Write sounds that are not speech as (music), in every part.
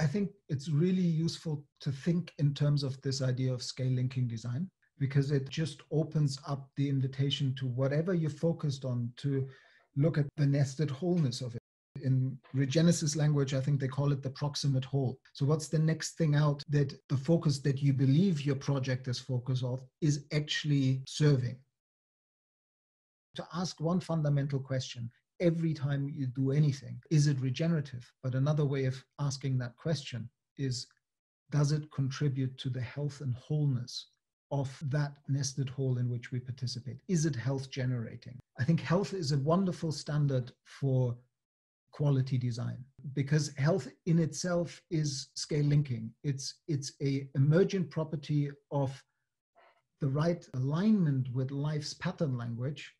I think it's really useful to think in terms of this idea of scale linking design because it just opens up the invitation to whatever you're focused on to look at the nested wholeness of it. In Regenesis language, I think they call it the proximate whole. So, what's the next thing out that the focus that you believe your project is focused of is actually serving? To ask one fundamental question every time you do anything is it regenerative? But another way of asking that question is does it contribute to the health and wholeness of that nested whole in which we participate? Is it health generating? I think health is a wonderful standard for quality design because health in itself is scale linking. It's it's a emergent property of the right alignment with life's pattern language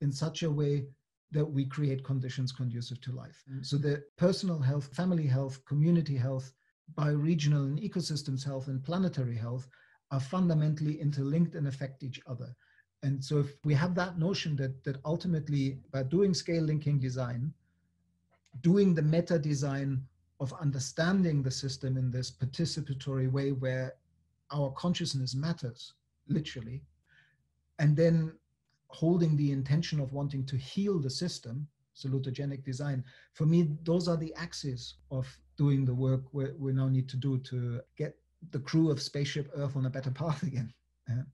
in such a way that we create conditions conducive to life. Mm-hmm. So the personal health, family health, community health, bioregional and ecosystems health, and planetary health are fundamentally interlinked and affect each other. And so if we have that notion that that ultimately by doing scale linking design, doing the meta design of understanding the system in this participatory way where our consciousness matters, literally, and then holding the intention of wanting to heal the system, salutogenic design, for me, those are the axes of doing the work we, now need to do to get the crew of Spaceship Earth on a better path (laughs) again. Yeah.